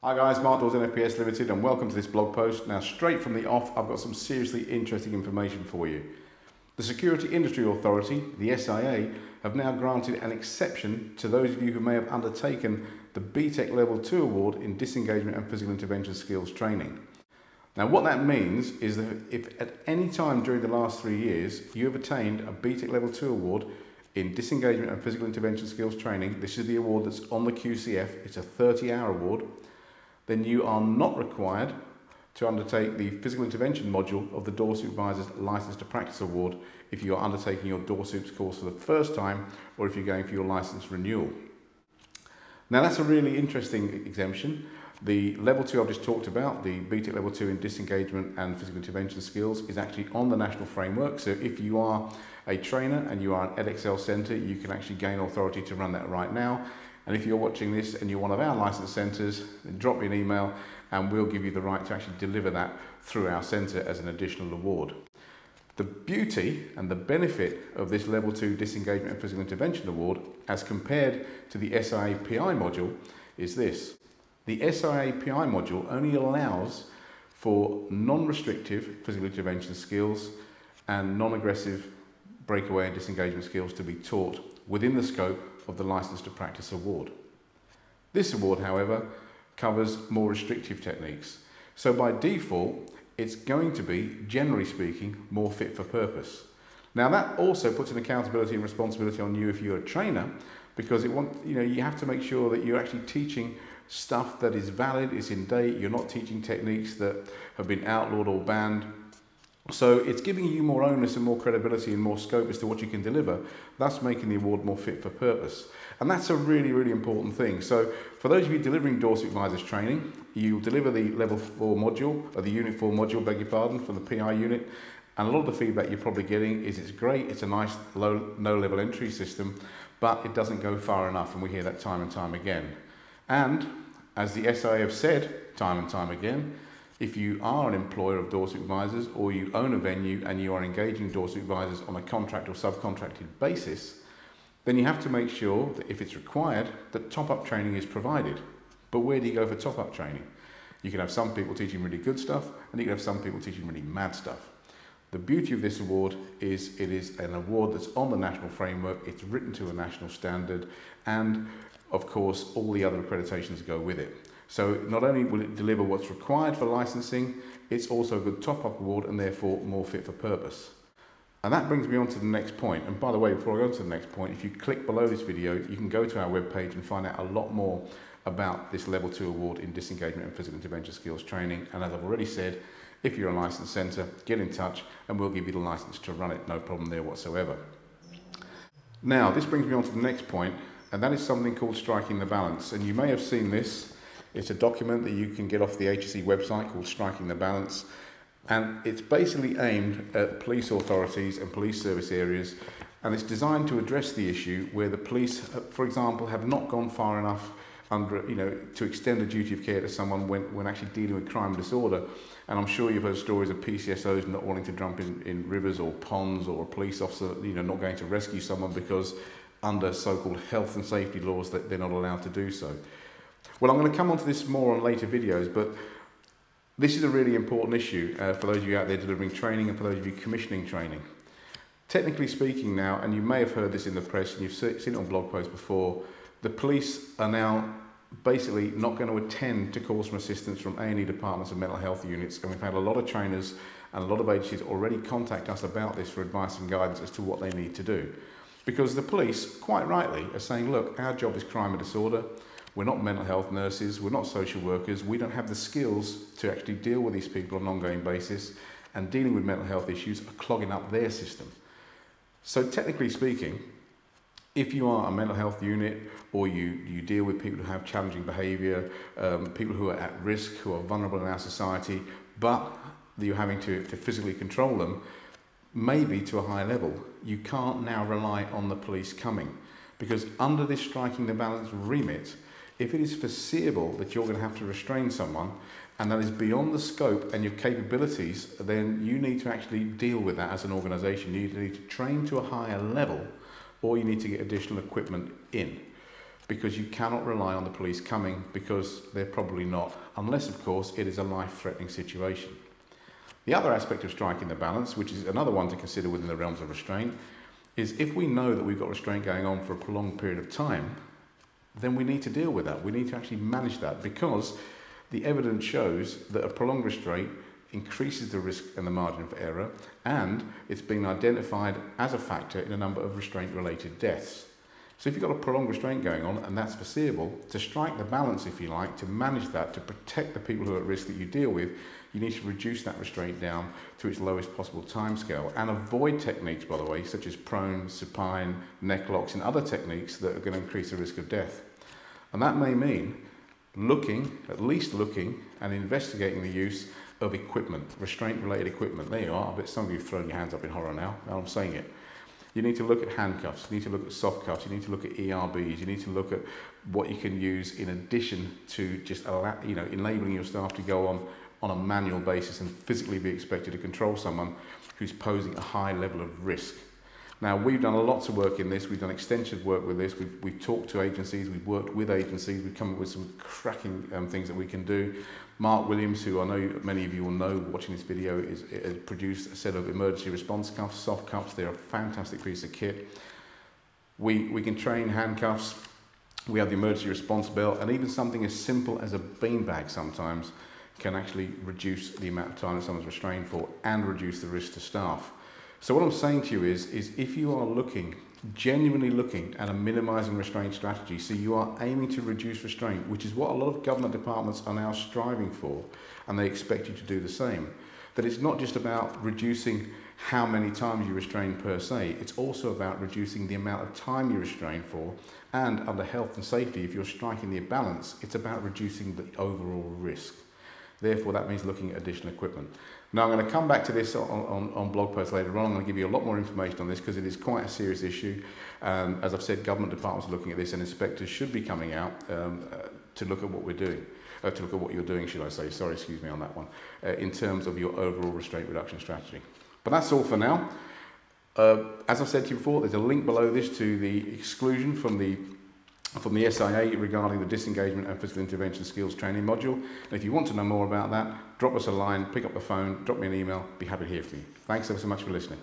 Hi guys, Mark Dawes NFPS Limited and welcome to this blog post. Now straight from the off, I've got some seriously interesting information for you. The Security Industry Authority, the SIA, have now granted an exception to those of you who may have undertaken the BTEC Level 2 Award in Disengagement and Physical Intervention Skills Training. Now what that means is that if at any time during the last three years you have attained a BTEC Level 2 Award in Disengagement and Physical Intervention Skills Training, this is the award that's on the QCF, it's a 30 hour award, then you are not required to undertake the physical intervention module of the door supervisor's license to practice award if you are undertaking your door supes course for the first time or if you're going for your license renewal. Now that's a really interesting exemption. The level two I've just talked about, the BTEC level two in disengagement and physical intervention skills is actually on the national framework. So if you are a trainer and you are an Edexcel centre, you can actually gain authority to run that right now. And if you're watching this and you're one of our licensed centres, then drop me an email and we'll give you the right to actually deliver that through our centre as an additional award. The beauty and the benefit of this Level 2 Disengagement and Physical Intervention Award as compared to the SIA PI module is this. The SIA PI module only allows for non-restrictive physical intervention skills and non-aggressive breakaway and disengagement skills to be taught within the scope of the License to Practice Award. This award, however, covers more restrictive techniques. So by default, it's going to be, generally speaking, more fit for purpose. Now that also puts an accountability and responsibility on you if you're a trainer, because it want, you, know, you have to make sure that you're actually teaching stuff that is valid, is in date, you're not teaching techniques that have been outlawed or banned, so it's giving you more onus and more credibility and more scope as to what you can deliver, thus making the award more fit for purpose. And that's a really, really important thing. So for those of you delivering door supervisors training, you deliver the level four module, or the unit four module, beg your pardon, from the PI unit. And a lot of the feedback you're probably getting is it's great, it's a nice low, no level entry system, but it doesn't go far enough. And we hear that time and time again. And as the SIA have said time and time again, if you are an employer of door supervisors or you own a venue and you are engaging door supervisors on a contract or subcontracted basis, then you have to make sure that if it's required, that top-up training is provided. But where do you go for top-up training? You can have some people teaching really good stuff and you can have some people teaching really mad stuff. The beauty of this award is it is an award that's on the national framework, it's written to a national standard, and of course all the other accreditations go with it. So not only will it deliver what's required for licensing, it's also a good top-up award and therefore more fit for purpose. And that brings me on to the next point. And by the way, before I go on to the next point, if you click below this video, you can go to our webpage and find out a lot more about this Level 2 award in disengagement and physical intervention skills training. And as I've already said, if you're a licensed centre, get in touch and we'll give you the license to run it. No problem there whatsoever. Now, this brings me on to the next point, and that is something called striking the balance. And you may have seen this it's a document that you can get off the HSE website called Striking the Balance. And it's basically aimed at police authorities and police service areas. And it's designed to address the issue where the police, uh, for example, have not gone far enough under, you know, to extend a duty of care to someone when, when actually dealing with crime and disorder. And I'm sure you've heard stories of PCSOs not wanting to jump in, in rivers or ponds or a police officer, you know, not going to rescue someone because under so-called health and safety laws that they're not allowed to do so. Well, I'm going to come on to this more on later videos, but this is a really important issue uh, for those of you out there delivering training and for those of you commissioning training. Technically speaking now, and you may have heard this in the press and you've seen it on blog posts before, the police are now basically not going to attend to calls from assistance from A&E departments and mental health units. And we've had a lot of trainers and a lot of agencies already contact us about this for advice and guidance as to what they need to do. Because the police, quite rightly, are saying, look, our job is crime and disorder. We're not mental health nurses, we're not social workers, we don't have the skills to actually deal with these people on an ongoing basis, and dealing with mental health issues are clogging up their system. So, technically speaking, if you are a mental health unit or you, you deal with people who have challenging behaviour, um, people who are at risk, who are vulnerable in our society, but you're having to, to physically control them, maybe to a high level, you can't now rely on the police coming. Because under this striking the balance remit, if it is foreseeable that you're going to have to restrain someone and that is beyond the scope and your capabilities, then you need to actually deal with that as an organisation. You need to train to a higher level or you need to get additional equipment in. because you cannot rely on the police coming because they're probably not, unless, of course, it is a life threatening situation. The other aspect of striking the balance, which is another one to consider within the realms of restraint, is if we know that we've got restraint going on for a prolonged period of time, then we need to deal with that. We need to actually manage that because the evidence shows that a prolonged restraint increases the risk and the margin for error, and it's been identified as a factor in a number of restraint related deaths. So if you've got a prolonged restraint going on and that's foreseeable, to strike the balance, if you like, to manage that, to protect the people who are at risk that you deal with, you need to reduce that restraint down to its lowest possible timescale and avoid techniques, by the way, such as prone, supine, neck locks, and other techniques that are going to increase the risk of death. And that may mean looking, at least looking, and investigating the use of equipment, restraint related equipment. There you are. I bet some of you have thrown your hands up in horror now. Now I'm saying it. You need to look at handcuffs, you need to look at soft cuffs, you need to look at ERBs, you need to look at what you can use in addition to just allow, you know, enabling your staff to go on on a manual basis and physically be expected to control someone who's posing a high level of risk. Now, we've done lots of work in this, we've done extensive work with this, we've, we've talked to agencies, we've worked with agencies, we've come up with some cracking um, things that we can do. Mark Williams, who I know many of you will know watching this video, is, has produced a set of emergency response cuffs, soft cuffs. They're a fantastic piece of kit. We, we can train handcuffs. We have the emergency response belt, and even something as simple as a beanbag sometimes can actually reduce the amount of time that someone's restrained for and reduce the risk to staff. So what I'm saying to you is, is if you are looking, genuinely looking at a minimizing restraint strategy, so you are aiming to reduce restraint, which is what a lot of government departments are now striving for, and they expect you to do the same, that it's not just about reducing how many times you restrain per se, it's also about reducing the amount of time you restrain for, and under health and safety, if you're striking the balance, it's about reducing the overall risk. Therefore, that means looking at additional equipment. Now, I'm going to come back to this on, on, on blog posts later on. I'm going to give you a lot more information on this because it is quite a serious issue. Um, as I've said, government departments are looking at this and inspectors should be coming out um, uh, to look at what we're doing. Uh, to look at what you're doing, should I say. Sorry, excuse me on that one. Uh, in terms of your overall restraint reduction strategy. But that's all for now. Uh, as I've said to you before, there's a link below this to the exclusion from the from the SIA regarding the disengagement and physical intervention skills training module. And if you want to know more about that, drop us a line, pick up the phone, drop me an email, be happy to hear from you. Thanks ever so much for listening.